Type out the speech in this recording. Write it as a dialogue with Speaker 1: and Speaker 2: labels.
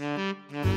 Speaker 1: Mm-hmm.